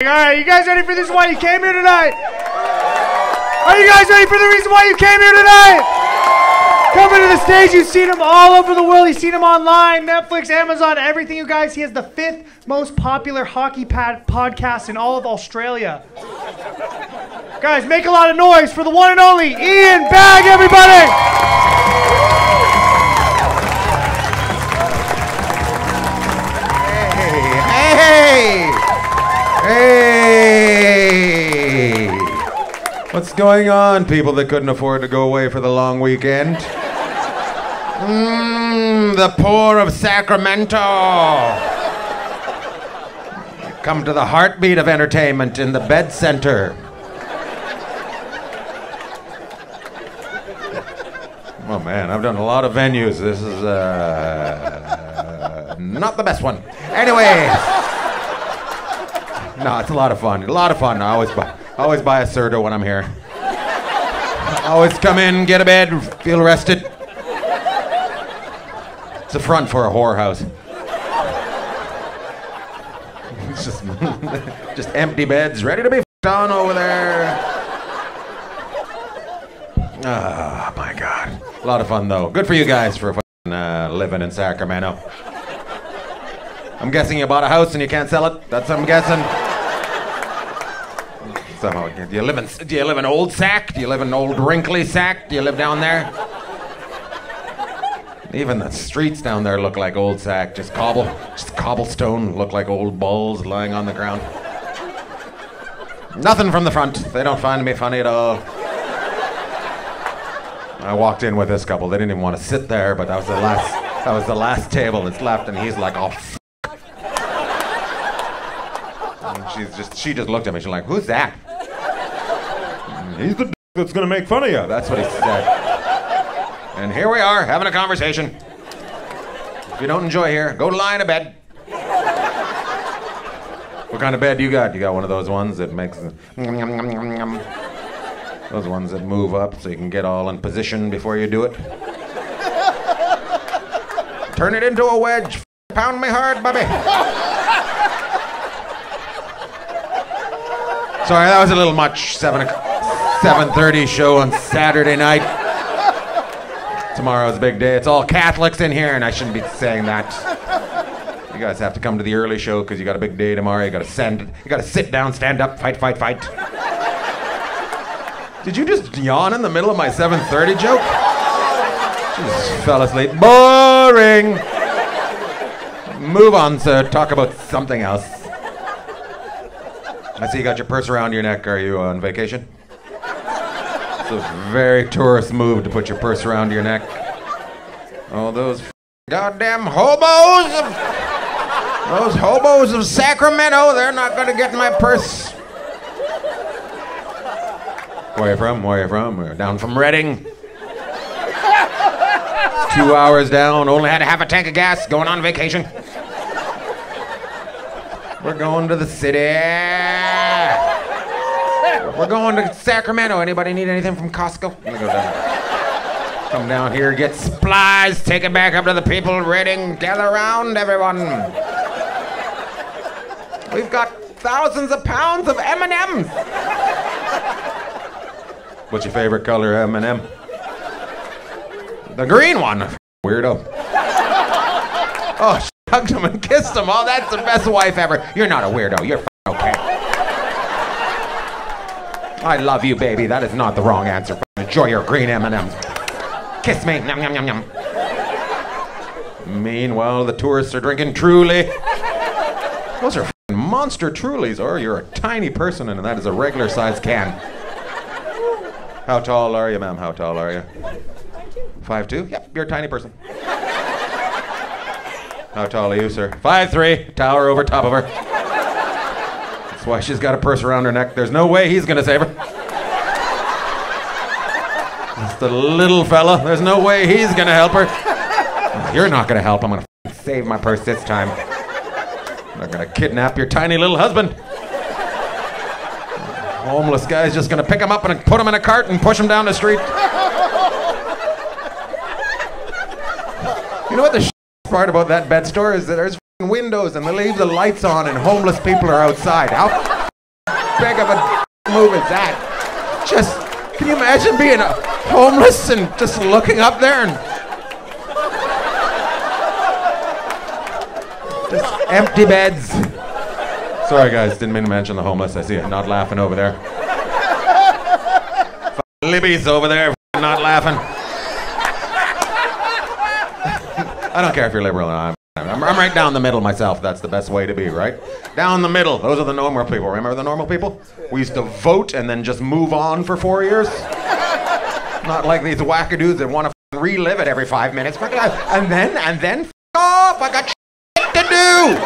All right, you guys ready for this? Why you came here tonight? Are you guys ready for the reason why you came here tonight? Coming to the stage, you've seen him all over the world. You've seen him online, Netflix, Amazon, everything. You guys, he has the fifth most popular hockey pad podcast in all of Australia. Guys, make a lot of noise for the one and only Ian Bagg, everybody. What's going on, people that couldn't afford to go away for the long weekend? Mmm, the poor of Sacramento. Come to the heartbeat of entertainment in the Bed Center. Oh man, I've done a lot of venues. This is uh, not the best one. Anyway, no, it's a lot of fun. A lot of fun. I always buy, I always buy a Serta when I'm here. I Always come in, get a bed, feel rested. It's a front for a whorehouse. It's just, just empty beds ready to be on over there. Oh my god. A lot of fun though. Good for you guys for uh, living in Sacramento. I'm guessing you bought a house and you can't sell it. That's what I'm guessing. Somehow, do you live in do you live in Old sack? Do you live in Old Wrinkly sack? Do you live down there? Even the streets down there look like Old sack. Just cobble, just cobblestone. Look like old balls lying on the ground. Nothing from the front. They don't find me funny at all. I walked in with this couple. They didn't even want to sit there, but that was the last. That was the last table that's left, and he's like, "Oh." F-. And she's just. She just looked at me. She's like, "Who's that?" He's the d- that's going to make fun of you. That's what he said. and here we are having a conversation. If you don't enjoy here, go lie in a bed. what kind of bed you got? You got one of those ones that makes those ones that move up so you can get all in position before you do it. Turn it into a wedge. Pound me hard, Bobby. Sorry, that was a little much. Seven o'clock. 7.30 show on Saturday night. Tomorrow's a big day. It's all Catholics in here, and I shouldn't be saying that. You guys have to come to the early show because you got a big day tomorrow. You got to send. You got to sit down, stand up, fight, fight, fight. Did you just yawn in the middle of my 7:30 joke? Just fell asleep. Boring. Move on, sir. Talk about something else. I see you got your purse around your neck. Are you on vacation? It's a very tourist move to put your purse around your neck. All those goddamn hobos of those hobos of Sacramento, they're not gonna get my purse. Where you from? Where you from? We're down from Redding. Two hours down, only had to have a tank of gas, going on vacation. We're going to the city. We're going to Sacramento. Anybody need anything from Costco? Go down. Come down here, get supplies, take it back up to the people. Redding, gather around, everyone. We've got thousands of pounds of M&Ms. What's your favorite color, M&M? The green one. Weirdo. Oh, she hugged him and kissed him. Oh, that's the best wife ever. You're not a weirdo. You're okay. I love you, baby. That is not the wrong answer. Enjoy your green M&Ms. Kiss me. Meanwhile, the tourists are drinking Truly. Those are monster Trulies, or you're a tiny person, and that is a regular sized can. How tall are you, ma'am? How tall are you? Five two. Yep, you're a tiny person. How tall are you, sir? Five three. Tower over top of her. Why she's got a purse around her neck. There's no way he's gonna save her. It's the little fella. There's no way he's gonna help her. You're not gonna help. I'm gonna save my purse this time. I'm not gonna kidnap your tiny little husband. Homeless guy's just gonna pick him up and put him in a cart and push him down the street. You know what the part about that bed store is that there's windows and they leave the lights on and homeless people are outside. How big of a move is that? Just, can you imagine being a homeless and just looking up there and just empty beds? Sorry, guys, didn't mean to mention the homeless. I see you not laughing over there. Libby's over there not laughing. I don't care if you're liberal or not. I'm, I'm right down the middle myself. That's the best way to be, right? Down the middle. Those are the normal people. Remember the normal people? We used to vote and then just move on for four years. Not like these wackadoos that want to relive it every five minutes. And then, and then, f- off. I got shit to do.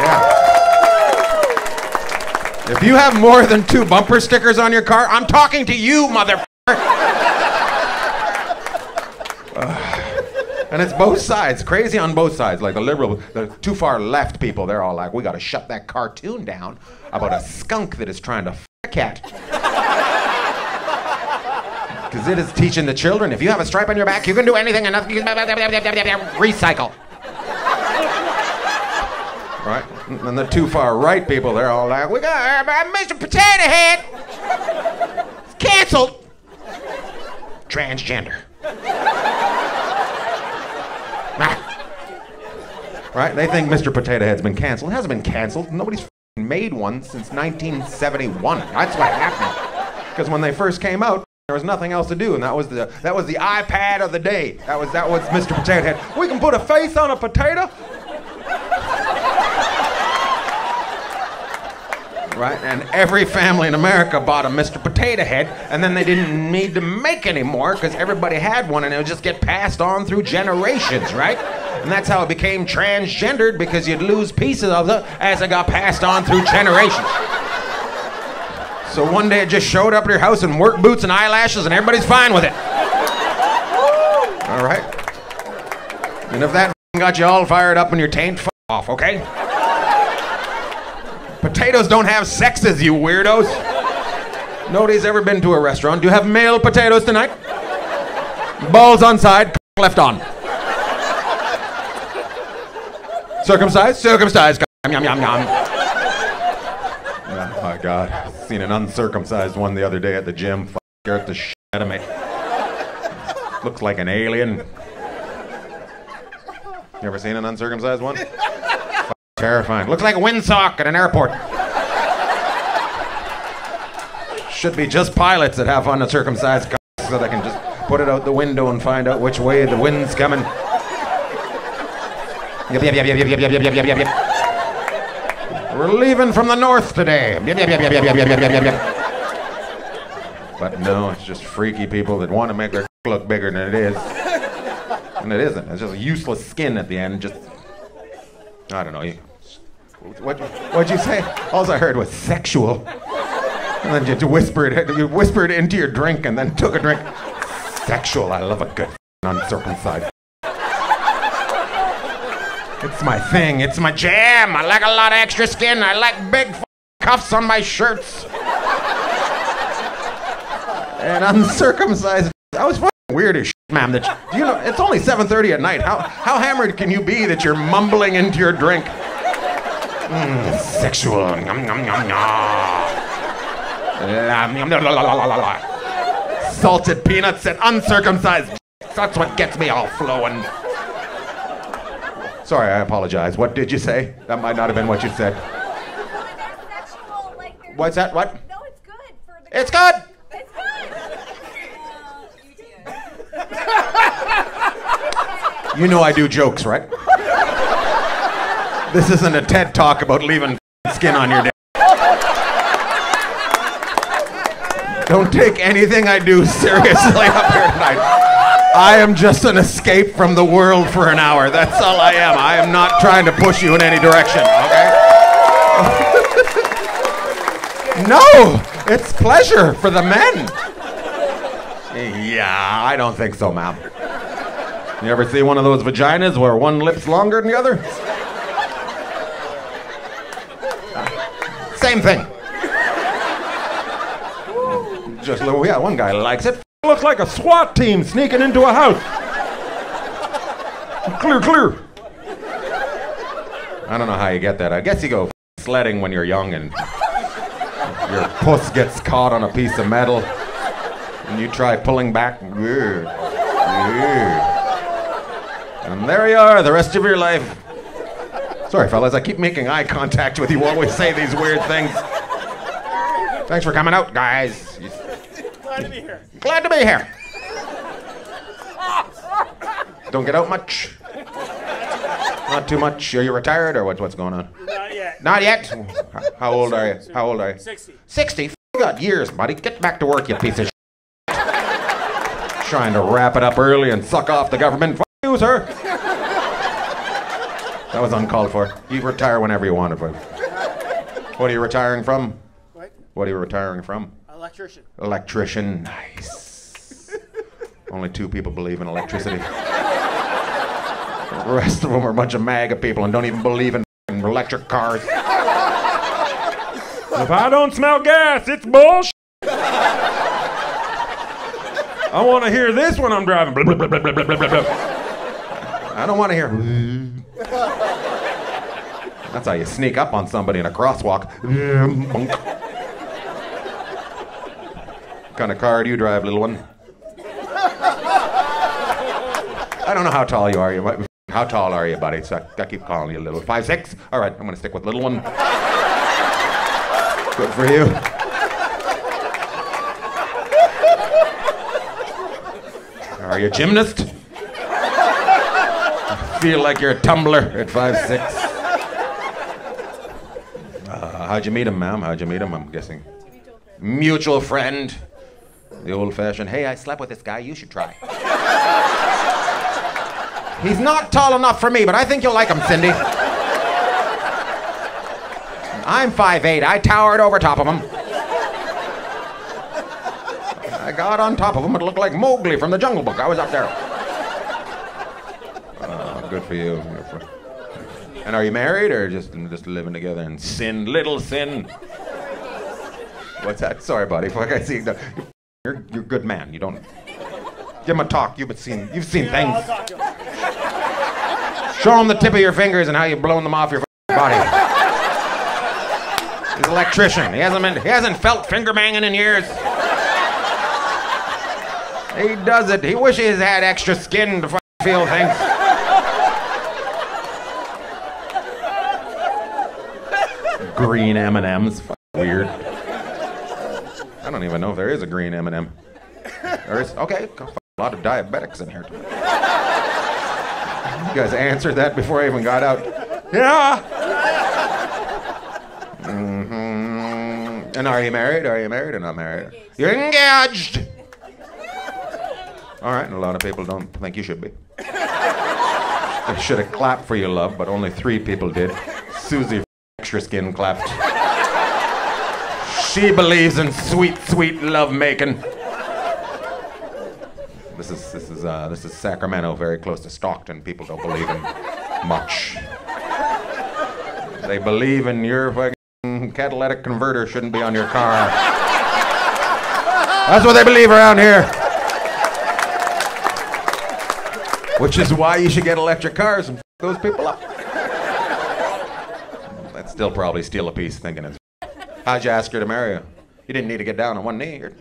yeah. If you have more than two bumper stickers on your car, I'm talking to you, motherfucker. And it's both sides, crazy on both sides. Like the liberal, the too far left people, they're all like, we gotta shut that cartoon down about a skunk that is trying to f a cat. Because it is teaching the children if you have a stripe on your back, you can do anything and nothing. Recycle. Right? And the too far right people, they're all like, we got uh, Mr. Potato Head. Canceled. Transgender. Right? They think Mr. Potato Head's been canceled. It hasn't been canceled. Nobody's made one since 1971. That's what happened. Because when they first came out, there was nothing else to do, and that was the that was the iPad of the day. That was that was Mr. Potato Head. We can put a face on a potato. Right? And every family in America bought a Mr. Potato Head, and then they didn't need to make any more because everybody had one, and it would just get passed on through generations, right? And that's how it became transgendered because you'd lose pieces of it as it got passed on through generations. So one day it just showed up at your house in work boots and eyelashes, and everybody's fine with it. All right? And if that got you all fired up and your taint, off, okay? Potatoes don't have sexes, you weirdos. Nobody's ever been to a restaurant. Do you have male potatoes tonight? Balls on side, left on. Circumcised? Circumcised. Yum, yum, yum, yum. Oh my God. Seen an uncircumcised one the other day at the gym. F- scared the shit out of me. Looks like an alien. You ever seen an uncircumcised one? Terrifying. Looks like a windsock at an airport. Should be just pilots that have uncircumcised cocks so they can just put it out the window and find out which way the wind's coming. Yep, yep, yep, yep, yep, yep, yep, yep, yep, yep. We're leaving from the north today. Yep, yep, yep, yep, yep, yep, yep, yep, yep. But no, it's just freaky people that want to make their look bigger than it is. And it isn't. It's just useless skin at the end. Just, I don't know. You, what, what'd you say? All I heard was sexual. And then you whispered, you whispered into your drink and then took a drink. Sexual. I love a good uncircumcised. It's my thing. It's my jam. I like a lot of extra skin. I like big cuffs on my shirts. and uncircumcised. I was fucking weird as shit, ma'am. That you, you know, it's only 7:30 at night. How how hammered can you be that you're mumbling into your drink? Mm, sexual. Nom, nom, nom, nom. Salted peanuts and uncircumcised. That's what gets me all flowing. Sorry, I apologize. What did you say? That might not have been what you said. Sexual, like they're- What's that? What? No, it's good for the. It's good. It's good. You. You know I do jokes, right? This isn't a TED talk about leaving skin on your dick. Don't take anything I do seriously up here tonight. I am just an escape from the world for an hour. That's all I am. I am not trying to push you in any direction, okay? no, it's pleasure for the men. Yeah, I don't think so, ma'am. You ever see one of those vaginas where one lip's longer than the other? Same thing. Just yeah, one guy likes it. Looks like a SWAT team sneaking into a house. Clear, clear. I don't know how you get that. I guess you go sledding when you're young and your puss gets caught on a piece of metal and you try pulling back. And there you are, the rest of your life. Sorry, fellas, I keep making eye contact with you. Always say these weird things. Thanks for coming out, guys. Glad to be here. Glad to be here. Don't get out much. Not too much. Are you retired or what's what's going on? Not yet. Not yet. How old are you? How old are you? 60. 60? F- got years, buddy. Get back to work, you piece of shit. Trying to wrap it up early and suck off the government. F- you, sir. That was uncalled for. You retire whenever you want. To. What are you retiring from? What? What are you retiring from? Electrician. Electrician. Nice. Only two people believe in electricity. The rest of them are a bunch of MAGA people and don't even believe in electric cars. If I don't smell gas, it's bullshit. I want to hear this when I'm driving. Blah, blah, blah, blah, blah, blah, blah, blah. I don't want to hear. That's how you sneak up on somebody in a crosswalk. Kind of car do you drive, little one? I don't know how tall you are. You might, how tall are you, buddy? So I, I keep calling you little. Five six. All right, I'm gonna stick with little one. Good for you. Are you a gymnast? I Feel like you're a tumbler at five six. Uh, how'd you meet him, ma'am? How'd you meet him? I'm guessing. Mutual friend. The old fashioned, hey, I slept with this guy, you should try. He's not tall enough for me, but I think you'll like him, Cindy. I'm 5'8. I towered over top of him. I got on top of him. It looked like Mowgli from the Jungle Book. I was up there. Uh, good for you. And are you married or just just living together and sin, little sin? What's that? Sorry, buddy. Fuck, I see. You. You're you're a good man. You don't give him a talk. You've seen you've seen I'll things. talk to him. Show him the tip of your fingers and how you've blown them off your body. He's an electrician. He hasn't been, he hasn't felt finger banging in years. He does it. He wishes he had extra skin to feel things. Green M and M's. Weird. I don't even know if there is a green M and m There is. Okay, a lot of diabetics in here. You guys answered that before I even got out. Yeah. hmm And are you married? Are you married or not married? You're engaged. All right, and a lot of people don't think you should be. They should have clapped for your love, but only three people did. Susie extra skin clapped. She believes in sweet, sweet love making. This is this is uh, this is Sacramento, very close to Stockton. People don't believe in much. They believe in your fucking catalytic converter shouldn't be on your car. That's what they believe around here. Which is why you should get electric cars and f- those people up. I'd still probably steal a piece thinking it's. How'd you ask her to marry you? You didn't need to get down on one knee. You're-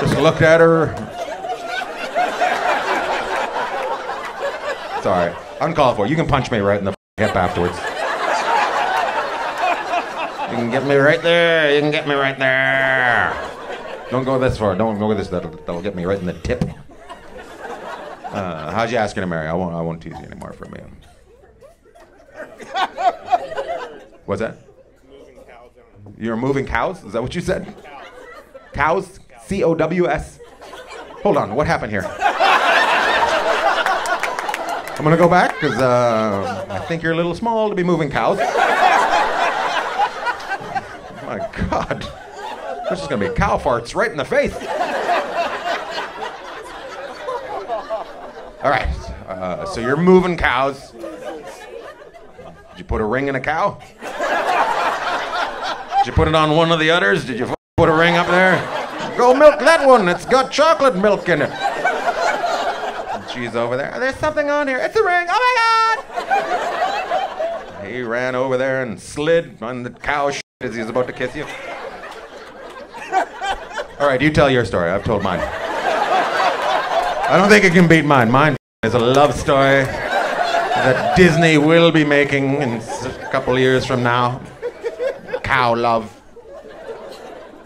Just looked at her. Right. Uncalled for. You can punch me right in the hip afterwards. You can get me right there. You can get me right there. Don't go this far. Don't go this. That'll, that'll get me right in the tip. Uh, how'd you ask her to marry? I won't. I won't tease you anymore for me. What's that? You're moving cows? Is that what you said? Cows? C O W S? Hold on, what happened here? I'm gonna go back because uh, I think you're a little small to be moving cows. My God. This is gonna be cow farts right in the face. All right, uh, so you're moving cows. Did you put a ring in a cow? Did you put it on one of the udders? Did you put a ring up there? Go milk that one. It's got chocolate milk in it. She's over there. There's something on here. It's a ring. Oh my God! He ran over there and slid on the cow shit as he was about to kiss you. All right, you tell your story. I've told mine. I don't think it can beat mine. Mine is a love story that Disney will be making in a couple years from now. Cow love.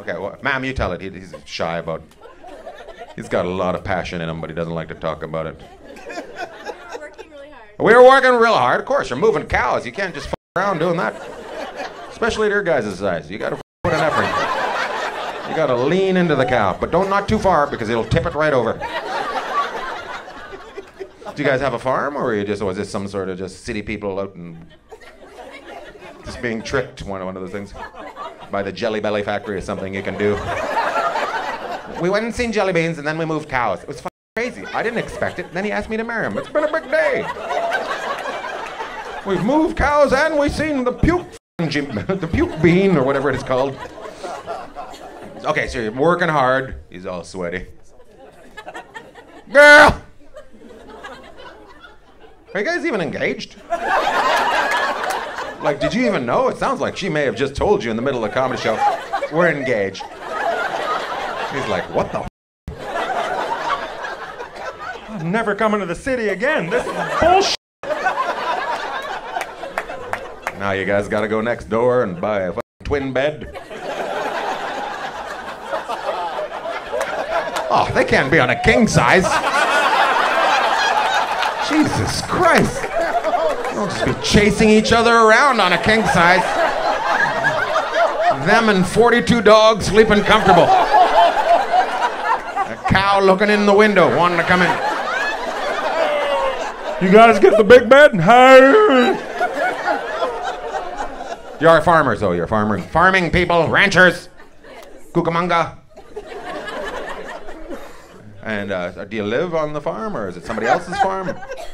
Okay, well, ma'am, you tell it. He, he's shy about. He's got a lot of passion in him, but he doesn't like to talk about it. We're Working really hard. We're working real hard. Of course, you're moving cows. You can't just f- around doing that. Especially at your guys' size. You gotta f- put an effort. You gotta lean into the cow, but don't not too far because it'll tip it right over. Do you guys have a farm, or are you just, or is this some sort of just city people out and just being tricked? One, one of those things by the Jelly Belly factory or something you can do. We went and seen jelly beans, and then we moved cows. It was crazy. I didn't expect it. Then he asked me to marry him. It's been a big day. We've moved cows and we've seen the puke, the puke bean or whatever it is called. Okay, so you're working hard. He's all sweaty. Girl, are you guys even engaged? Like, did you even know? It sounds like she may have just told you in the middle of the comedy show, we're engaged. She's like, what the? F-? I'm never coming to the city again. This is bullshit. Now you guys got to go next door and buy a twin bed. Oh, they can't be on a king size. Jesus Christ. We'll just be chasing each other around on a king size. Them and 42 dogs sleeping comfortable. A cow looking in the window, wanting to come in. You guys get the big bed? Hey. You're farmers, though. You're farmer, farming people, ranchers, Cucamonga. And uh, do you live on the farm, or is it somebody else's farm?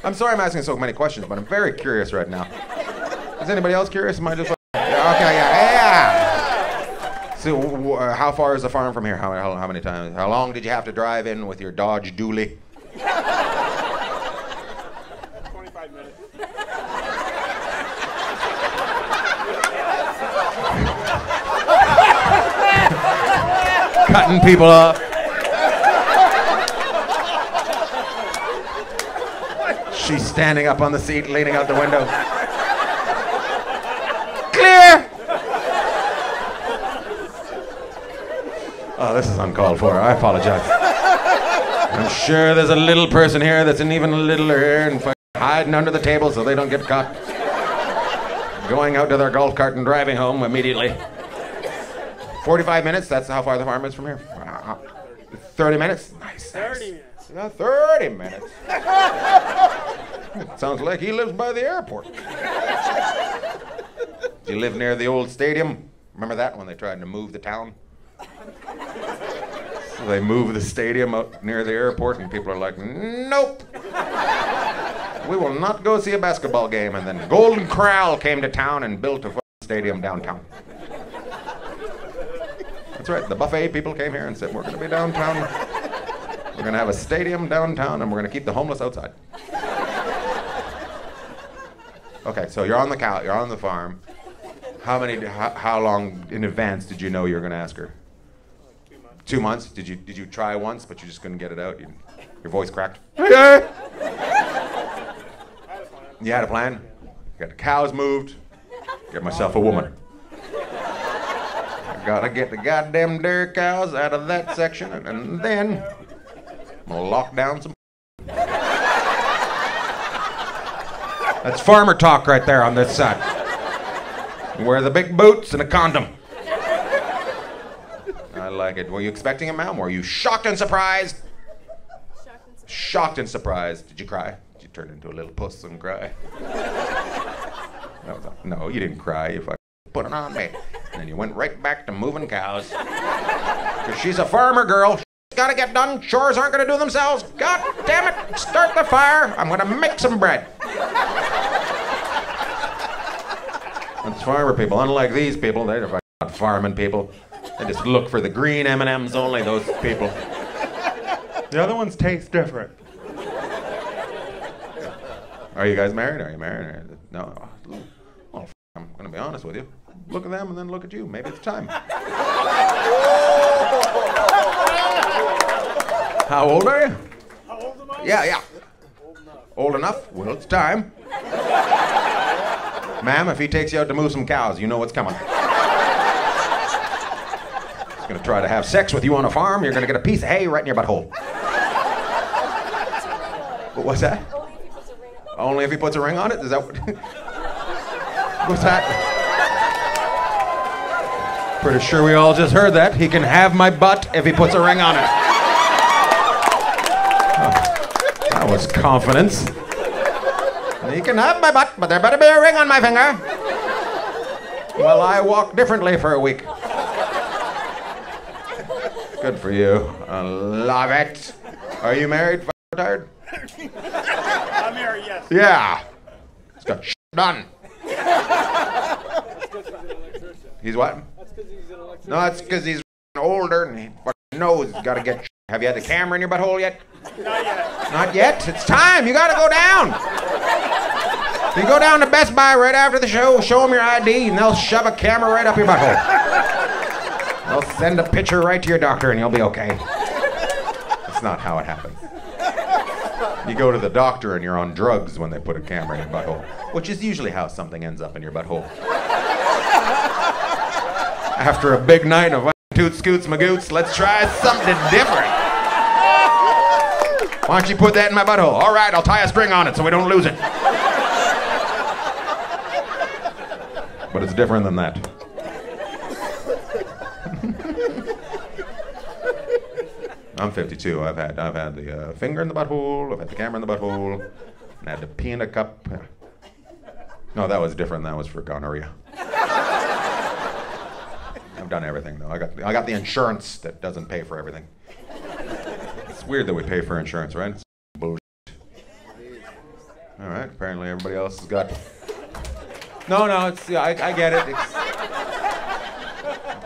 I'm sorry I'm asking so many questions, but I'm very curious right now. Is anybody else curious? Am I just yeah, okay? Yeah, yeah. So, uh, how far is the farm from here? How, how, how many times? How long did you have to drive in with your Dodge Dually? 25 minutes. Cutting people off. She's standing up on the seat, leaning out the window. Clear! Oh, this is uncalled for. I apologize. I'm sure there's a little person here that's an even littler here and hiding under the table so they don't get caught. Going out to their golf cart and driving home immediately. 45 minutes, that's how far the farm is from here. Wow. 30 minutes? Nice. 30 minutes. Yeah, 30 minutes. Sounds like he lives by the airport. Do you live near the old stadium? Remember that when they tried to move the town? So they moved the stadium out near the airport, and people are like, nope. We will not go see a basketball game. And then Golden Corral came to town and built a stadium downtown. That's right. The buffet people came here and said, we're going to be downtown. We're going to have a stadium downtown, and we're going to keep the homeless outside. Okay, so you're on the cow, you're on the farm. How many? How, how long in advance did you know you were going to ask her? Two months. Two months. Did you did you try once, but you just couldn't get it out? You, your voice cracked. Yeah. I had a plan. You had a plan. Got the cows moved. Get myself a woman. I gotta get the goddamn dairy cows out of that section, and, and then I'm gonna lock down some. That's farmer talk right there on this side. Wear the big boots and a condom. I like it. Were you expecting it, ma'am? Were you shocked and surprised? Shocked and surprised. Did you cry? Did you turn into a little puss and cry? A- no, you didn't cry. You fucking put it on me. And then you went right back to moving cows. Because she's a farmer girl. She's got to get done. Chores aren't going to do themselves. God damn it. Start the fire. I'm going to make some bread. That's farmer people. Unlike these people, they're not farming people. They just look for the green M&Ms only, those people. The other ones taste different. Are you guys married? Are you married? No. Well, I'm gonna be honest with you. Look at them and then look at you. Maybe it's time. How old are you? How old am I? Yeah, yeah. Old enough. Old enough? Well, it's time. Ma'am, if he takes you out to move some cows, you know what's coming. He's gonna try to have sex with you on a farm. You're gonna get a piece of hay right in your butthole. What's that? Only if he puts a ring on it. Only if he puts a ring on it? Is that what? What's that? Pretty sure we all just heard that. He can have my butt if he puts a ring on it. Oh, that was confidence. He can have my butt, but there better be a ring on my finger. Well, I walk differently for a week. Good for you. I love it. Are you married? F- Retired? I'm married, yes. Yeah. He's got sh- done. He's what? That's because he's an electrician. No, that's because he's older and he fucking knows he's got to get. Have you had the camera in your butthole yet? Not yet. Not yet. It's time. You got to go down. You go down to Best Buy right after the show, show them your ID, and they'll shove a camera right up your butthole. They'll send a picture right to your doctor, and you'll be okay. That's not how it happens. You go to the doctor and you're on drugs when they put a camera in your butthole, which is usually how something ends up in your butthole. After a big night of toot scoots magoots, let's try something different. Why don't you put that in my butthole? All right, I'll tie a string on it so we don't lose it. But it's different than that. I'm 52. I've had I've had the uh, finger in the butthole. I've had the camera in the butthole. And I had the pee in a cup. No, that was different. That was for gonorrhea. I've done everything though. I got I got the insurance that doesn't pay for everything. It's weird that we pay for insurance, right? It's bullshit. All right. Apparently everybody else has got. No, no. It's yeah, I, I get it. It's,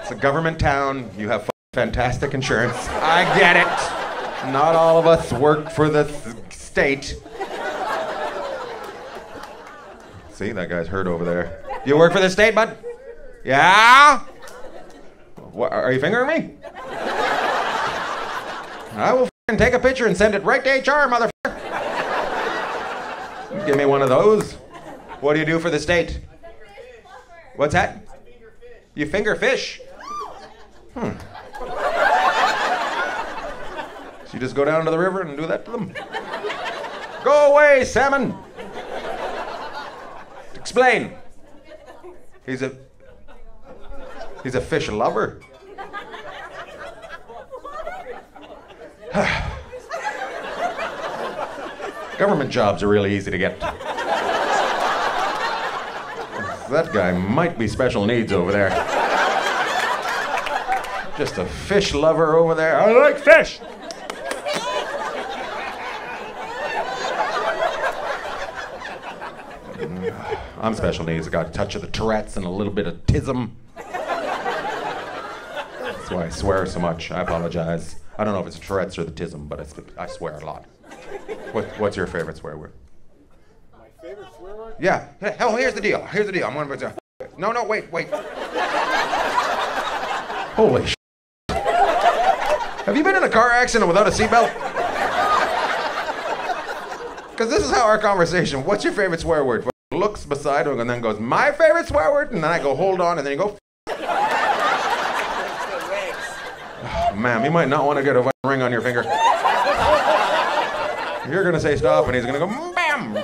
it's a government town. You have fantastic insurance. I get it. Not all of us work for the th- state. See, that guy's hurt over there. You work for the state, bud? Yeah? What, are you fingering me? I will take a picture and send it right to HR, motherfucker. Give me one of those. What do you do for the state? What's that? You finger fish? Hmm. So you just go down to the river and do that to them? Go away, salmon! Explain. He's a He's a fish lover. Government jobs are really easy to get. That guy might be special needs over there. Just a fish lover over there. I like fish. I'm special needs. I got a touch of the Tourette's and a little bit of tism. That's why I swear so much. I apologize. I don't know if it's Tourette's or the tism, but I, I swear a lot. What, what's your favorite swear word? My favorite swear word? Yeah. Hey, Hell, here's the deal. Here's the deal. I'm going to. No, no, wait, wait. Holy sh! Have you been in a car accident without a seatbelt? Because this is how our conversation. What's your favorite swear word? Looks beside him and then goes, my favorite swear word, and then I go, hold on, and then you go. Ma'am, you might not want to get a ring on your finger. You're gonna say stop, and he's gonna go, bam.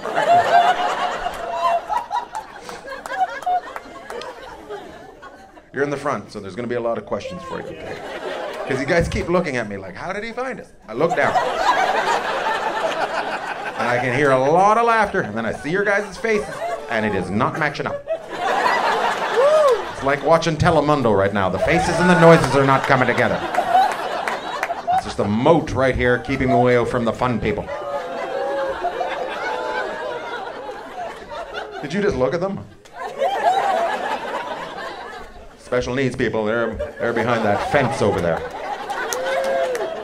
You're in the front, so there's gonna be a lot of questions for you. Because you guys keep looking at me like, how did he find us? I look down. And I can hear a lot of laughter, and then I see your guys' faces, and it is not matching up. It's like watching Telemundo right now. The faces and the noises are not coming together. It's just a moat right here keeping away from the fun people. Did you just look at them? Special needs people, they're, they're behind that fence over there.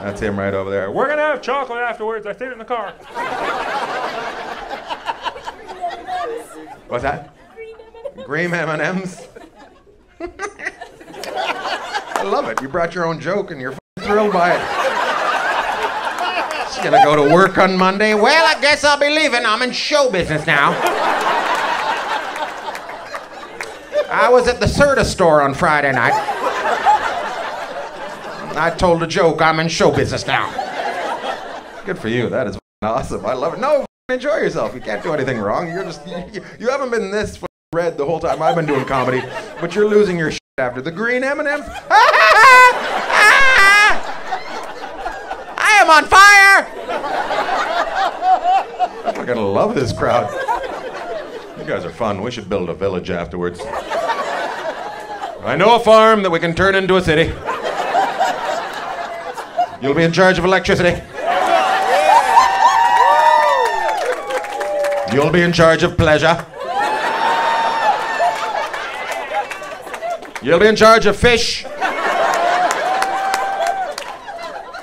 That's him right over there. We're gonna have chocolate afterwards. I stayed in the car. What's that? Green M&Ms. I love it. You brought your own joke and you're thrilled by it. Gonna go to work on Monday. Well, I guess I'll be leaving. I'm in show business now. I was at the Serta store on Friday night. I told a joke. I'm in show business now. Good for you. That is awesome. I love it. No, enjoy yourself. You can't do anything wrong. You're just you, you- haven't been this red the whole time I've been doing comedy, but you're losing your shit after the green M&Ms. I am on fire. I'm going to love this crowd. You guys are fun. We should build a village afterwards. I know a farm that we can turn into a city. You'll be in charge of electricity. You'll be in charge of pleasure. You'll be in charge of fish.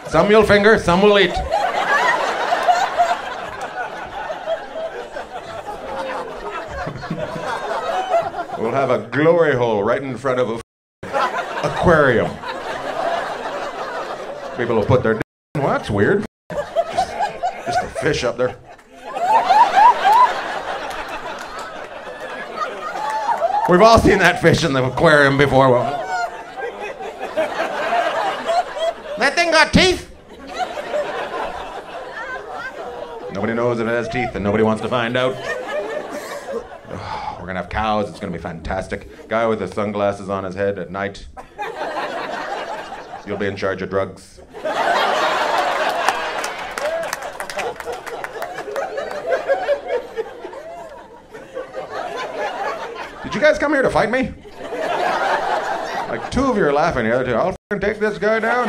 Some you'll finger, some will eat. we'll have a glory hole right in front of a f- aquarium. People will put their d- in. Well, that's weird. Just, just a fish up there. We've all seen that fish in the aquarium before. Well, that thing got teeth. Nobody knows if it has teeth, and nobody wants to find out. We're gonna have cows. It's gonna be fantastic. Guy with the sunglasses on his head at night. You'll be in charge of drugs. Did you guys come here to fight me? Like two of you are laughing. The other two, I'll f***ing take this guy down.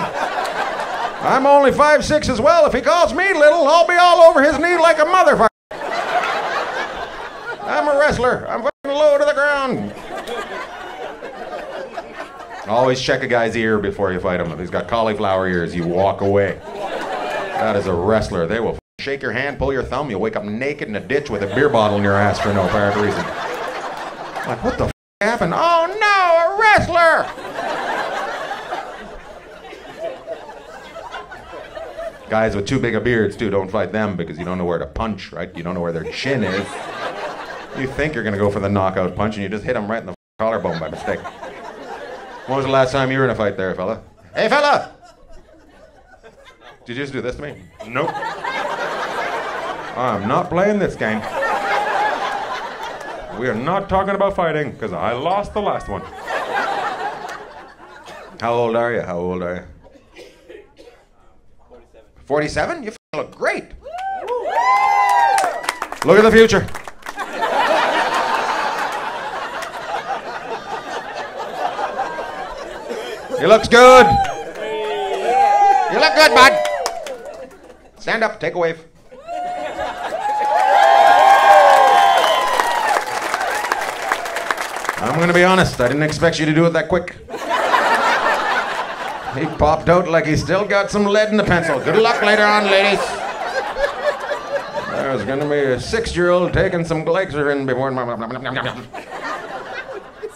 I'm only five six as well. If he calls me little, I'll be all over his knee like a motherfucker. I'm a wrestler. I'm fucking low to the ground. Always check a guy's ear before you fight him. If he's got cauliflower ears, you walk away. That is a wrestler. They will shake your hand, pull your thumb, you'll wake up naked in a ditch with a beer bottle in your ass for no apparent reason. Like, what the f- happened? Oh no, a wrestler! Guys with too big of beards, too, don't fight them because you don't know where to punch, right? You don't know where their chin is. You think you're gonna go for the knockout punch and you just hit them right in the collarbone by mistake. When was the last time you were in a fight there, fella? Hey, fella! Did you just do this to me? Nope. I'm not playing this game. We are not talking about fighting because I lost the last one. How old are you? How old are you? 47. 47? You look great. Look at the future. He looks good. You look good, bud. Stand up, take a wave. I'm gonna be honest, I didn't expect you to do it that quick. He popped out like he still got some lead in the pencil. Good luck later on, ladies. There's gonna be a six-year-old taking some glycerin before.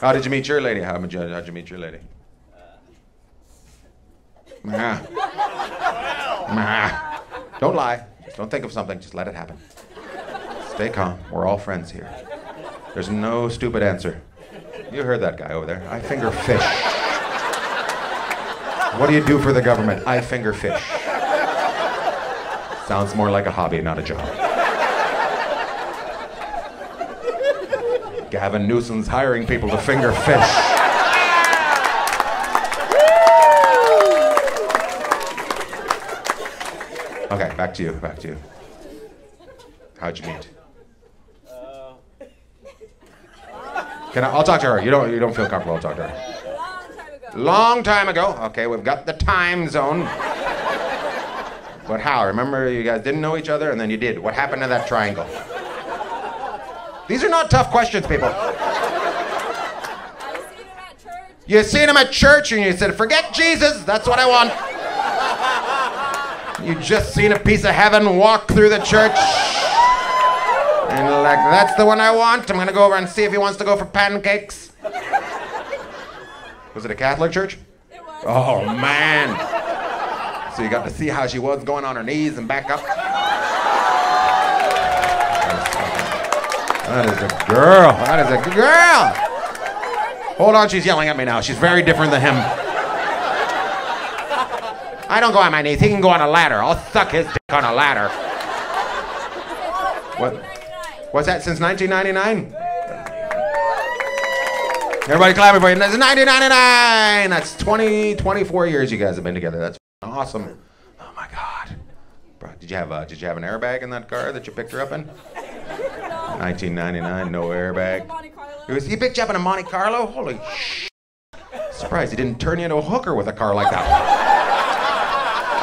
How did you meet your lady? How did you, how'd you meet your lady? Ah. Ah. Don't lie. Just don't think of something. Just let it happen. Stay calm. We're all friends here. There's no stupid answer. You heard that guy over there. I finger fish. What do you do for the government? I finger fish. Sounds more like a hobby, not a job. Gavin Newsom's hiring people to finger fish. Okay, back to you. Back to you. How'd you meet? Uh. Can I, I'll talk to her. You don't. You don't feel comfortable. I'll talk to her. Long time ago. Okay, we've got the time zone. But how? Remember, you guys didn't know each other, and then you did. What happened to that triangle? These are not tough questions, people. You seen him at church, and you said, "Forget Jesus. That's what I want." You just seen a piece of heaven walk through the church and like, that's the one I want. I'm gonna go over and see if he wants to go for pancakes. Was it a Catholic church? It was. Oh man. So you got to see how she was going on her knees and back up. That is a girl. That is a girl. Hold on, she's yelling at me now. She's very different than him. I don't go on my knees. He can go on a ladder. I'll suck his dick on a ladder. What? What's that? Since 1999? Everybody clapping for you. That's 1999. That's 20, 24 years you guys have been together. That's awesome. Oh my God. Bro, did you have uh, did you have an airbag in that car that you picked her up in? 1999, no airbag. It was, he picked you up in a Monte Carlo? Holy sh! Surprised he didn't turn you into a hooker with a car like that.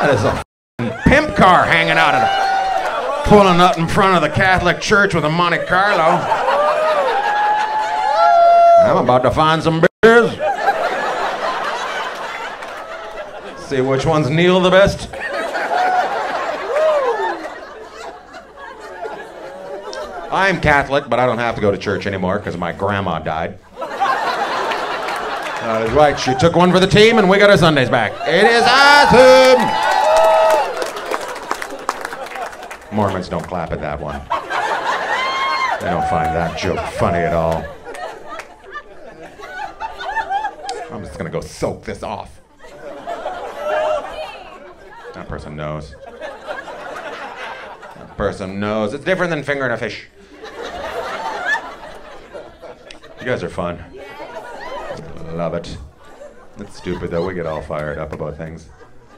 That is a pimp car hanging out of. Pulling up in front of the Catholic church with a Monte Carlo. I'm about to find some beers. See which ones kneel the best. I'm Catholic, but I don't have to go to church anymore because my grandma died. That is right. She took one for the team, and we got our Sundays back. It is awesome. Mormons don't clap at that one. They don't find that joke funny at all. I'm just gonna go soak this off. That person knows. That person knows. It's different than fingering a fish. You guys are fun. Love it. It's stupid though. We get all fired up about things.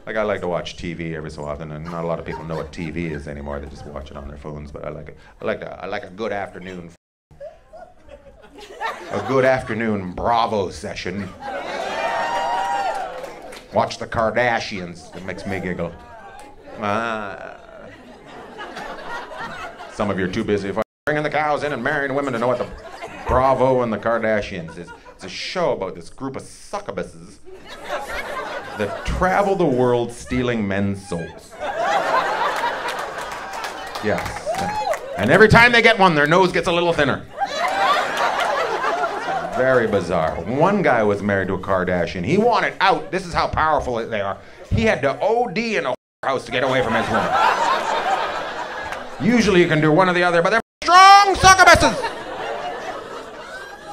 Like I like to watch TV every so often, and not a lot of people know what TV is anymore. They just watch it on their phones. But I like it. I like a, I like a good afternoon. A good afternoon Bravo session. Watch the Kardashians. It makes me giggle. Ah. Some of you are too busy bringing the cows in and marrying women to know what the Bravo and the Kardashians is. It's a show about this group of succubuses that travel the world stealing men's souls. Yes. And every time they get one, their nose gets a little thinner. Very bizarre. One guy was married to a Kardashian. He wanted out. This is how powerful they are. He had to OD in a house to get away from his woman. Usually you can do one or the other, but they're strong succubuses.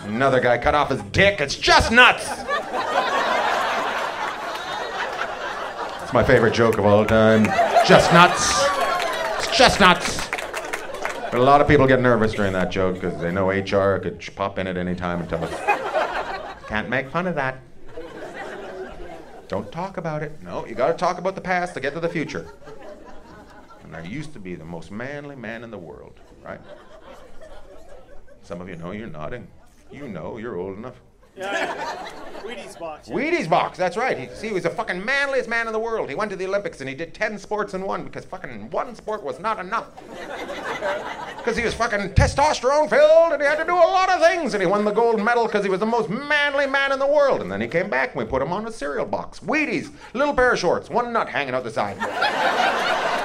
Another guy cut off his dick. It's just nuts. It's my favorite joke of all time. Just nuts. It's just nuts. But a lot of people get nervous during that joke because they know HR could pop in at any time and tell us, can't make fun of that. Don't talk about it. No, you got to talk about the past to get to the future. And I used to be the most manly man in the world, right? Some of you know you're nodding. You know you're old enough. Yeah. Wheaties box. yeah. Wheaties box, that's right. He, see, he was the fucking manliest man in the world. He went to the Olympics and he did 10 sports in one because fucking one sport was not enough. Because he was fucking testosterone filled and he had to do a lot of things. And he won the gold medal because he was the most manly man in the world. And then he came back and we put him on a cereal box. Wheaties, little pair of shorts, one nut hanging out the side.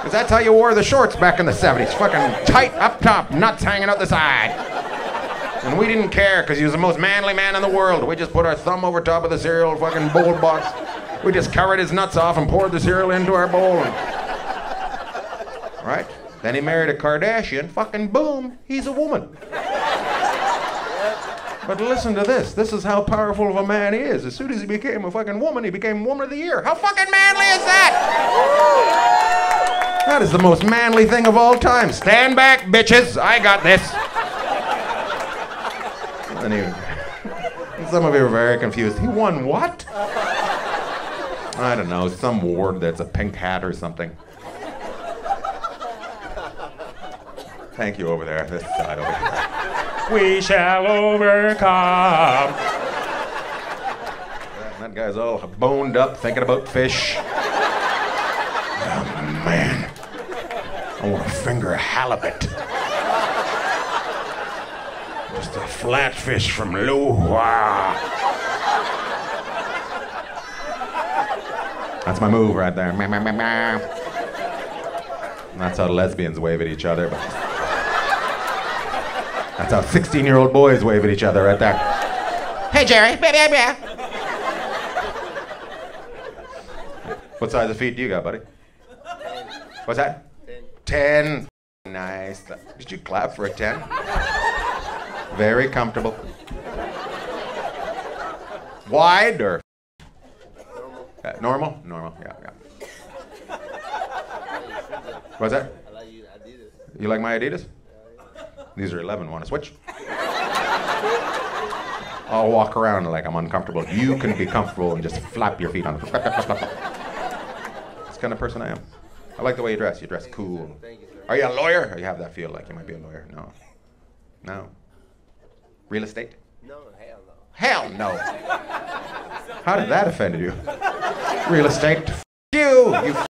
Because that's how you wore the shorts back in the 70s. Fucking tight up top, nuts hanging out the side. And we didn't care because he was the most manly man in the world. We just put our thumb over top of the cereal fucking bowl box. We just covered his nuts off and poured the cereal into our bowl. And... Right? Then he married a Kardashian. Fucking boom, he's a woman. But listen to this. This is how powerful of a man he is. As soon as he became a fucking woman, he became woman of the year. How fucking manly is that? That is the most manly thing of all time. Stand back, bitches. I got this. And he, some of you are very confused. He won what? I don't know, some award that's a pink hat or something. Thank you over there, this side over here. We shall overcome. That guy's all boned up thinking about fish. Oh, man. I want to finger a halibut. Just a flatfish from Lohua. That's my move right there. That's how lesbians wave at each other. But That's how 16 year old boys wave at each other right there. Hey, Jerry. What size of feet do you got, buddy? What's that? 10. Nice. Did you clap for a 10? Very comfortable. Wide or? Uh, normal? Normal, yeah, yeah. What's that? You like my Adidas? These are 11. Want to switch? I'll walk around like I'm uncomfortable. You can be comfortable and just flap your feet on. the That's the kind of person I am. I like the way you dress. You dress cool. Are you a lawyer? Or you have that feel like you might be a lawyer? No. No. Real estate? No, hell no. Hell no. How did that offend you? Real estate? F- you, you f***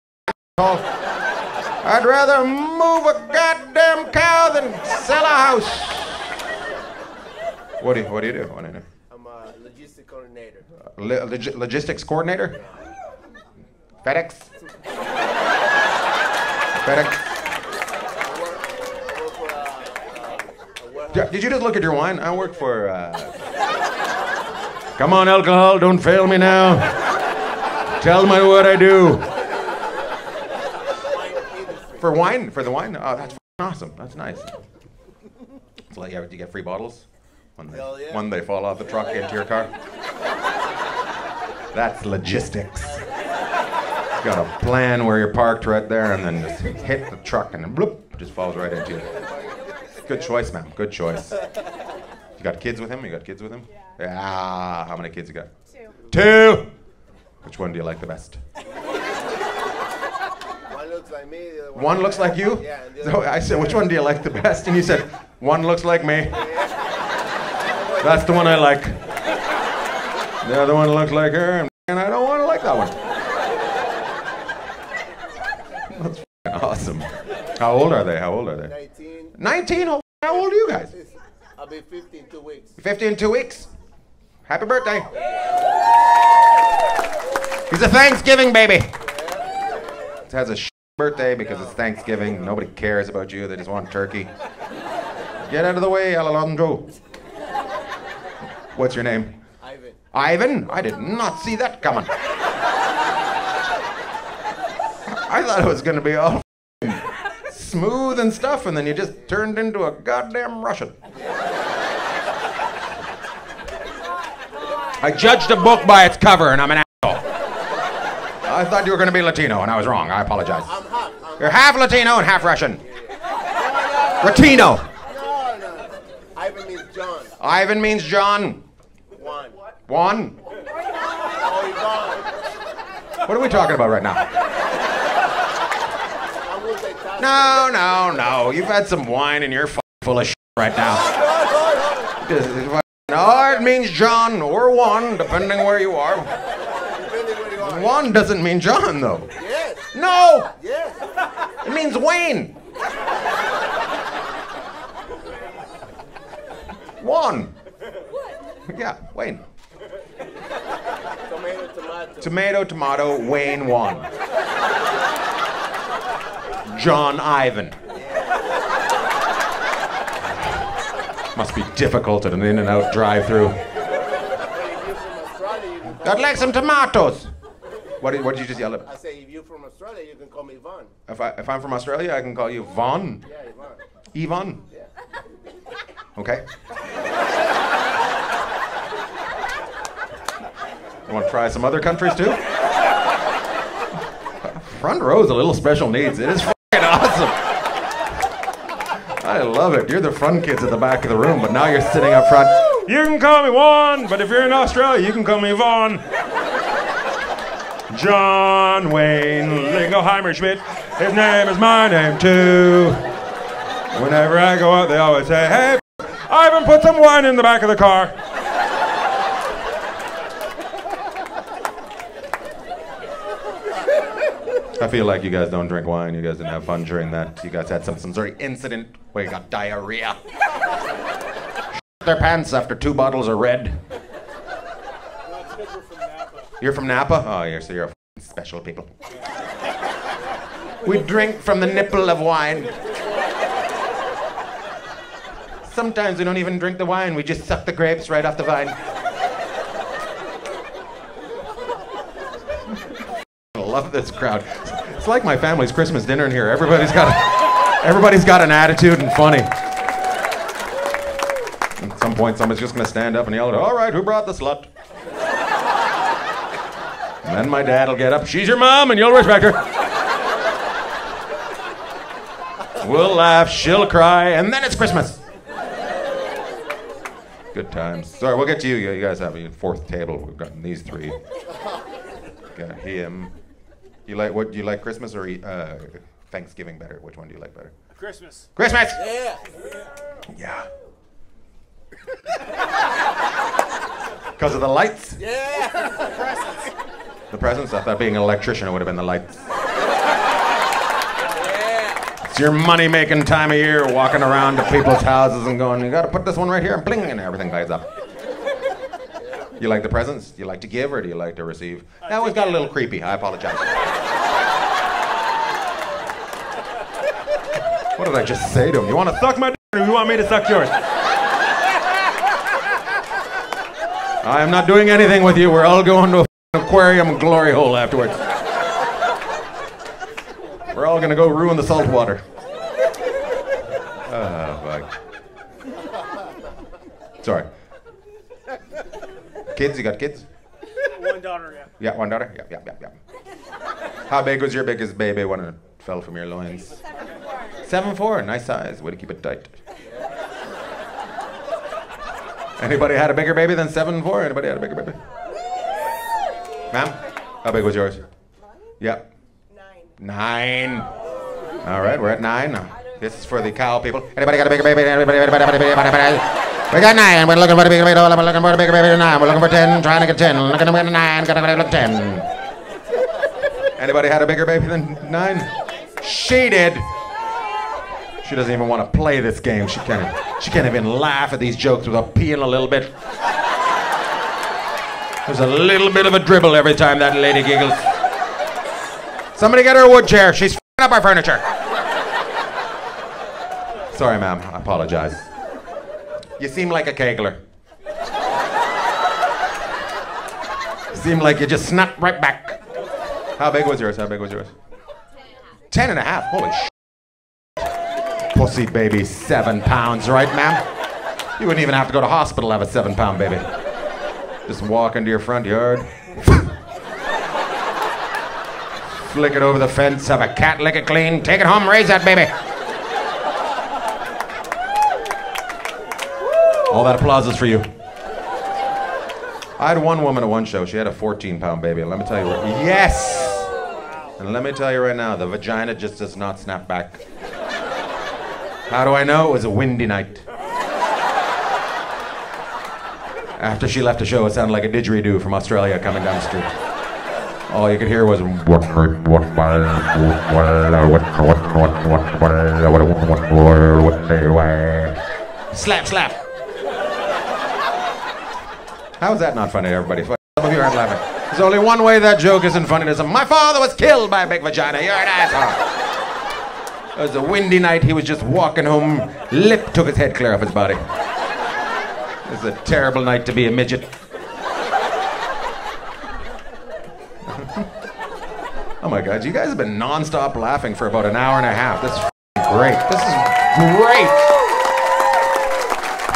i'd rather move a goddamn cow than sell a house. What do you, what do you do? What do you do? I'm a logistic coordinator. Uh, lo- log- logistics coordinator? FedEx? FedEx? I work for uh, uh, a warehouse. Yeah, Did you just look at your wine? I work for. Uh... Come on, alcohol, don't fail me now. Tell me what I do. For wine? For the wine? Oh, that's awesome. That's nice. It's like, yeah, you get free bottles? When they, yeah. when they fall off the truck into your car? That's logistics. You got a plan where you're parked right there and then just hit the truck and then bloop, just falls right into you. Good choice, ma'am. Good choice. You got kids with him? You got kids with him? Yeah. Ah, how many kids you got? Two. Two. Which one do you like the best? One looks like me. The other One looks like you? Yeah. And the So I said, which one do you like the best? And you said, one looks like me. That's the one I like. The other one looks like her, and I don't want to like that one. That's awesome. How old are they? How old are they? 19. 19? How old are you guys? I'll be 50 in two weeks. 50 in two weeks. Happy birthday. He's a Thanksgiving baby. It has a sh- birthday because it's Thanksgiving. Nobody cares about you. They just want turkey. Get out of the way, Alejandro. What's your name? Ivan. Ivan? I did not see that coming. I thought it was going to be all smooth and stuff, and then you just turned into a goddamn Russian. I judged a book by its cover, and I'm an asshole. I thought you were going to be Latino, and I was wrong. I apologize. I'm hot. I'm You're half Latino and half Russian. Latino. No, no. Ivan means John. Ivan means John. Juan. Juan. Oh, What are we talking about right now? I'm with the Italian. No, no, no. You've had some wine and you're full of shit right now. This is fucking- No, it means John or Juan, depending where you are. Depending where you are. Juan doesn't mean John, though. Yes. No, Yes. it means Wayne. Juan. Yeah, Wayne. Tomato, tomato. Tomato, tomato, Wayne, Juan. John Ivan. Must be difficult at an in and out drive through. If you're from Australia, you can call I'd like some tomatoes. What did, what did you just yell at? I say, if you're from Australia, you can call me Ivan. If, I, if I'm from Australia, I can call you Von. Yeah, Ivan. Yvonne. Okay. You want to try some other countries too? Front row's a little special needs. It is awesome. I love it. You're the fun kids at the back of the room, but now you're sitting up front. You can call me Juan, but if you're in Australia, you can call me Vaughn. John Wayne Jingleheimer Schmidt. His name is my name too. Whenever I go out, they always say, Hey, Ivan, put some wine in the back of the car. I feel like you guys don't drink wine. You guys didn't have fun during that. You guys had some, some sort of incident where you got diarrhea. Their pants after two bottles of red. You're from Napa? Oh, you're, so you're special people. We drink from the nipple of wine. Sometimes we don't even drink the wine, we just suck the grapes right off the vine. Love this crowd. It's like my family's Christmas dinner in here. Everybody's got, a, everybody's got an attitude and funny. At some point, somebody's just gonna stand up and yell, "All right, who brought the slut?" And then my dad will get up. She's your mom, and you'll respect her. We'll laugh, she'll cry, and then it's Christmas. Good times. Sorry, we'll get to you. You guys have a fourth table. We've got these three. Got him. You like what? Do you like Christmas or uh, Thanksgiving better? Which one do you like better? Christmas. Christmas. Yeah. Yeah. Because of the lights. Yeah. The presents. I thought being an electrician it would have been the lights. It's your money-making time of year, walking around to people's houses and going, "You got to put this one right here," and bling, and everything lights up. You like the presents? Do you like to give or do you like to receive? That always got a little creepy. I apologize. What did I just say to him? You want to suck my dick or you want me to suck yours? I am not doing anything with you. We're all going to a f***ing aquarium glory hole afterwards. We're all going to go ruin the salt water. Oh, fuck. Sorry. Kids? You got kids? One daughter, yeah. Yeah, one daughter? Yeah, yeah, yeah, yeah. How big was your biggest baby when it fell from your loins? Seven four, nice size. Way to keep it tight. Anybody had a bigger baby than seven four? Anybody had a bigger baby? Ma'am, how big was yours? Yeah. Nine. Nine. All right, we're at nine. This is for the cow people. Anybody got a bigger baby? Anybody? Anybody? Anybody? Anybody? anybody? We got nine. We're looking for the bigger baby. We're looking for the bigger baby. Nine. We're looking for ten. Trying to get ten. Looking to win nine. Got to look ten. Anybody had a bigger baby than nine? She did. She doesn't even want to play this game. She can't. She can't even laugh at these jokes without peeing a little bit. There's a little bit of a dribble every time that lady giggles. Somebody get her a wood chair. She's f***ing up our furniture. Sorry, ma'am. I apologize. You seem like a kegler. Seem like you just snapped right back. How big was yours? How big was yours? Ten and a half. Holy! Pussy baby, seven pounds, right, ma'am? You wouldn't even have to go to hospital to have a seven pound baby. Just walk into your front yard, flick it over the fence, have a cat lick it clean, take it home, raise that baby. All that applause is for you. I had one woman at one show. She had a 14 pound baby. And let me tell you, what. yes! And let me tell you right now, the vagina just does not snap back. How do I know? It was a windy night. After she left the show, it sounded like a didgeridoo from Australia coming down the street. All you could hear was slap, slap. How is that not funny, everybody? Some of you aren't laughing. There's only one way that joke isn't funny. A, my father was killed by a big vagina. You're an asshole. It was a windy night. He was just walking home. Lip took his head clear off his body. It was a terrible night to be a midget. oh my God, you guys have been nonstop laughing for about an hour and a half. This is great. This is great.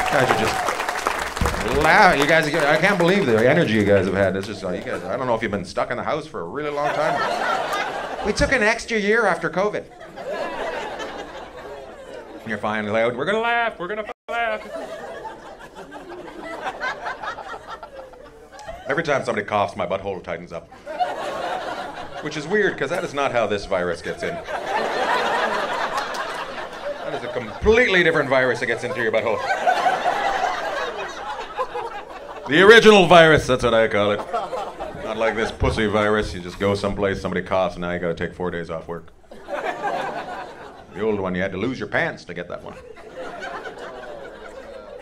You guys are just laughing. You guys, I can't believe the energy you guys have had. It's just, uh, you guys, I don't know if you've been stuck in the house for a really long time. We took an extra year after COVID. And you're finally loud. We're gonna laugh. We're gonna laugh. Every time somebody coughs, my butthole tightens up. Which is weird, because that is not how this virus gets in. That is a completely different virus that gets into your butthole. The original virus, that's what I call it. Not like this pussy virus. You just go someplace, somebody coughs, and now you gotta take four days off work. The old one, you had to lose your pants to get that one.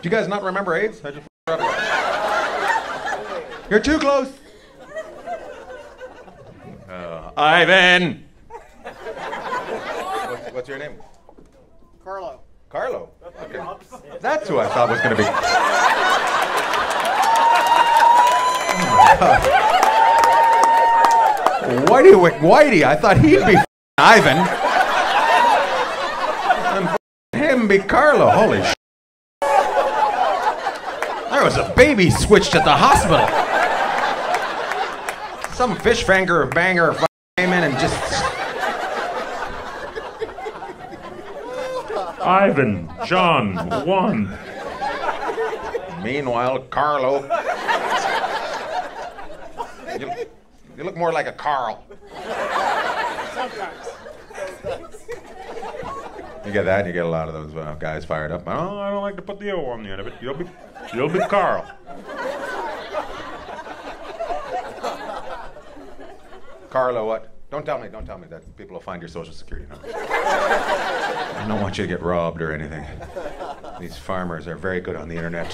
Do you guys not remember AIDS? I just You're too close. Uh, Ivan. What's, what's your name? Carlo. Carlo. Opposite. That's who I thought was going to be. Oh. Whitey Wick Whitey. I thought he'd be Ivan. Him be Carlo. Holy sh! There was a baby switched at the hospital. Some fish finger banger came in and just. Ivan, John, one. Meanwhile, Carlo. You, you look more like a Carl. You get that, and you get a lot of those uh, guys fired up. Oh, I don't like to put the O on the end of it. You'll be, you'll be Carl. Carlo, what? Don't tell me, don't tell me that people will find your social security number. I don't want you to get robbed or anything. These farmers are very good on the internet.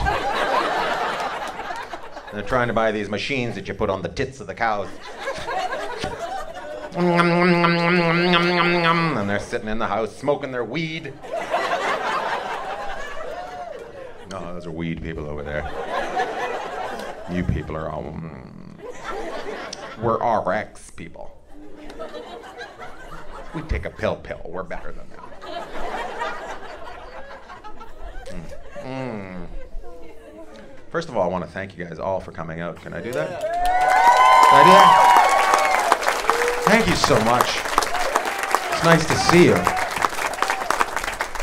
They're trying to buy these machines that you put on the tits of the cows. And they're sitting in the house smoking their weed. No, those are weed people over there. You people are all. mm, we're RX people. We take a pill pill. We're better than. Mm. Mm. First of all, I want to thank you guys all for coming out. Can I do that? Can I do that? Thank you so much. It's nice to see you.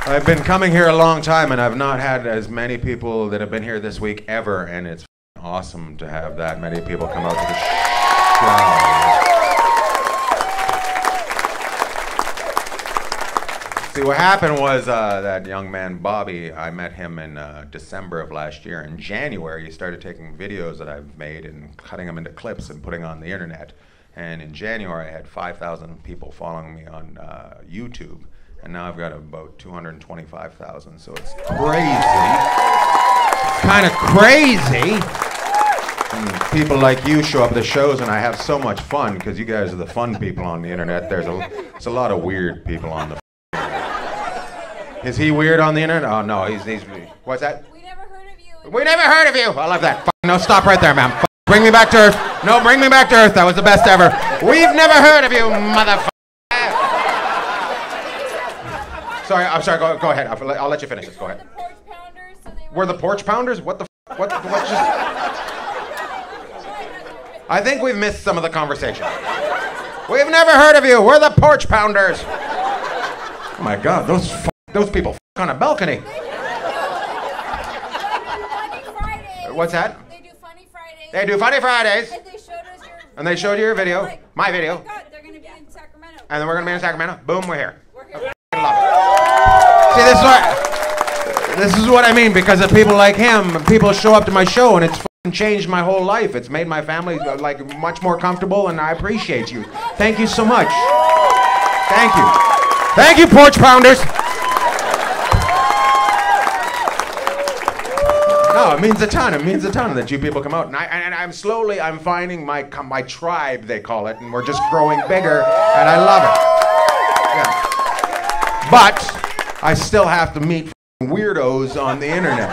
I've been coming here a long time and I've not had as many people that have been here this week ever, and it's awesome to have that many people come out to the show. See, what happened was uh, that young man, Bobby, I met him in uh, December of last year. In January, he started taking videos that I've made and cutting them into clips and putting on the internet. And in January, I had 5,000 people following me on uh, YouTube. And now I've got about 225,000. So it's crazy. Kind of crazy. And people like you show up at the shows, and I have so much fun because you guys are the fun people on the internet. There's a, there's a lot of weird people on the. Is he weird on the internet? Oh no, he's he's. What's that? We never heard of you. We never heard of you. I love that. No, stop right there, ma'am. Bring me back to earth. No, bring me back to earth. That was the best ever. We've never heard of you, motherfucker. Sorry, I'm sorry. Go, go ahead. I'll, I'll let you finish this. Go ahead. The porch pounders, so they We're the porch pounders. What the? F- what? What just? I think we've missed some of the conversation. We've never heard of you. We're the porch pounders. Oh my God, those f- those people f- on a balcony. What's that? They do Funny Fridays. They do Funny Fridays. And they showed us your. And they showed you your video, Like, my oh video. God, they're gonna be in Sacramento. And then we're gonna be in Sacramento. Boom, we're here. We're here. I love it. See, this is what this is what I mean because of people like him. People show up to my show, and it's changed my whole life. It's made my family like much more comfortable, and I appreciate you. Thank you so much. Thank you. Thank you, porch pounders. No, it means a ton. It means a ton that you people come out, and I and I'm slowly I'm finding my my tribe they call it, and we're just growing bigger, and I love it. Yeah. But I still have to meet weirdos on the internet.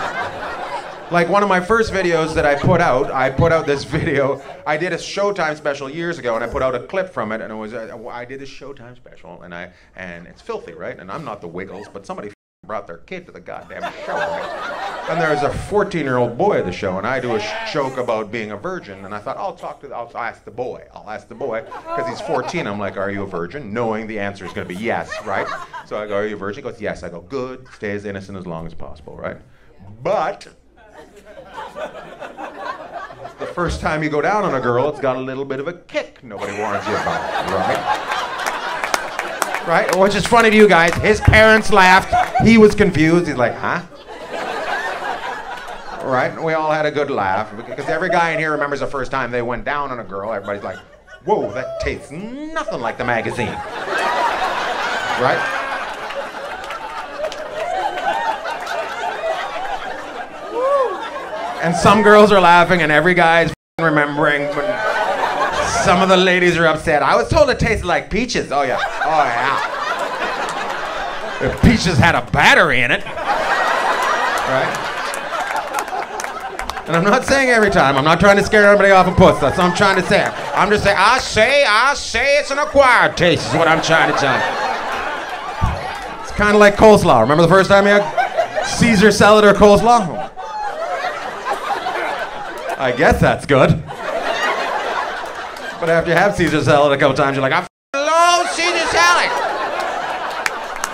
Like one of my first videos that I put out, I put out this video. I did a Showtime special years ago, and I put out a clip from it, and it was uh, I did a Showtime special, and I and it's filthy, right? And I'm not the Wiggles, but somebody brought their kid to the goddamn show. And there was a 14-year-old boy at the show, and I do a sh- joke about being a virgin, and I thought I'll talk to, the, I'll ask the boy, I'll ask the boy because he's 14. I'm like, are you a virgin? Knowing the answer is going to be yes, right? So I go, are you a virgin? He goes, yes. I go, good. Stay as innocent as long as possible, right? But the first time you go down on a girl, it's got a little bit of a kick. Nobody warns you about, right? Right? Which is funny to you guys. His parents laughed. He was confused. He's like, huh? Right? We all had a good laugh because every guy in here remembers the first time they went down on a girl. Everybody's like, whoa, that tastes nothing like the magazine. Right? And some girls are laughing, and every guy's remembering. But some of the ladies are upset. I was told it tasted like peaches. Oh yeah. Oh yeah. Peaches had a battery in it. right? And I'm not saying every time. I'm not trying to scare everybody off and puss. That's what I'm trying to say. I'm just saying, I say, I say it's an acquired taste, is what I'm trying to tell you. It's kind of like coleslaw. Remember the first time you had Caesar salad or coleslaw? I guess that's good. But after you have Caesar salad a couple times, you're like, I love Caesar salad.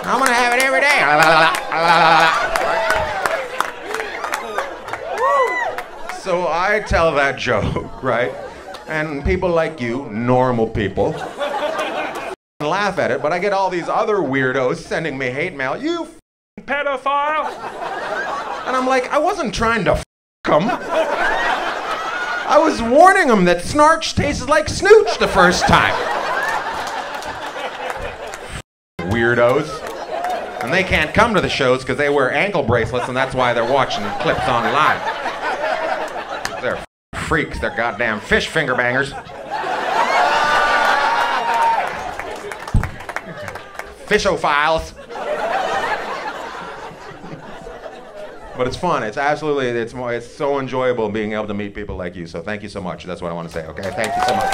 I'm gonna have it every day. So I tell that joke, right? And people like you, normal people, laugh at it, but I get all these other weirdos sending me hate mail. You pedophile! And I'm like, I wasn't trying to f them. I was warning them that snarch tastes like snooch the first time. Weirdos. And they can't come to the shows because they wear ankle bracelets, and that's why they're watching clips online. They're freaks. They're goddamn fish finger bangers. Fishophiles. But it's fun. It's absolutely, it's more, it's so enjoyable being able to meet people like you. So thank you so much. That's what I want to say. Okay, thank you so much.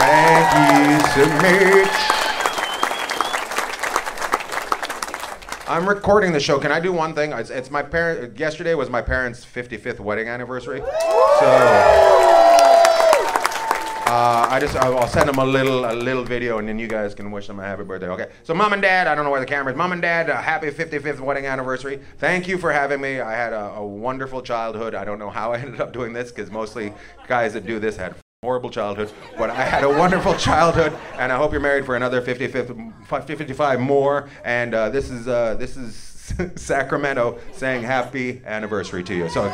Thank you so much. I'm recording the show. Can I do one thing? It's, it's my parent. Yesterday was my parents' 55th wedding anniversary. So. Uh, I just I'll send them a little a little video and then you guys can wish them a happy birthday. Okay. So mom and dad, I don't know where the camera is. Mom and dad, a happy 55th wedding anniversary. Thank you for having me. I had a, a wonderful childhood. I don't know how I ended up doing this because mostly guys that do this had horrible childhood, but I had a wonderful childhood, and I hope you're married for another 55, 55 more. And uh, this is uh, this is Sacramento saying happy anniversary to you. So. Yeah.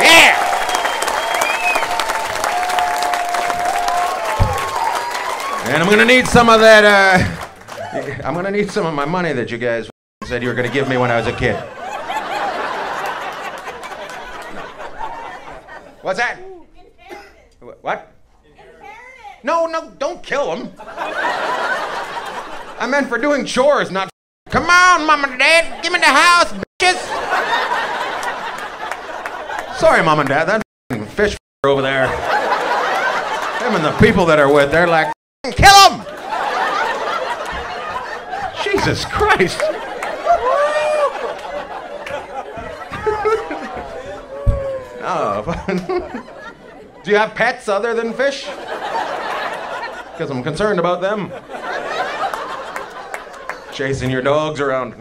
Yeah. And I'm gonna need some of that. Uh, I'm gonna need some of my money that you guys said you were gonna give me when I was a kid. What's that? Wh- What? No, no, don't kill him. I meant for doing chores, not. Come on, mom and dad, give me the house, bitches. Sorry, mom and dad, that fish over there. Him and the people that are with, they're like, kill him. Jesus Christ. Oh. Do you have pets other than fish? Because I'm concerned about them. Chasing your dogs around.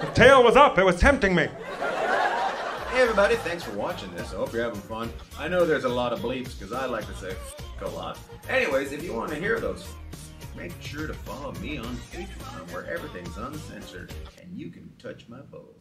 The tail was up. It was tempting me. Hey everybody, thanks for watching this. I hope you're having fun. I know there's a lot of bleeps because I like to say a lot. Anyways, if you want to hear those, make sure to follow me on Patreon where everything's uncensored and you can touch my balls.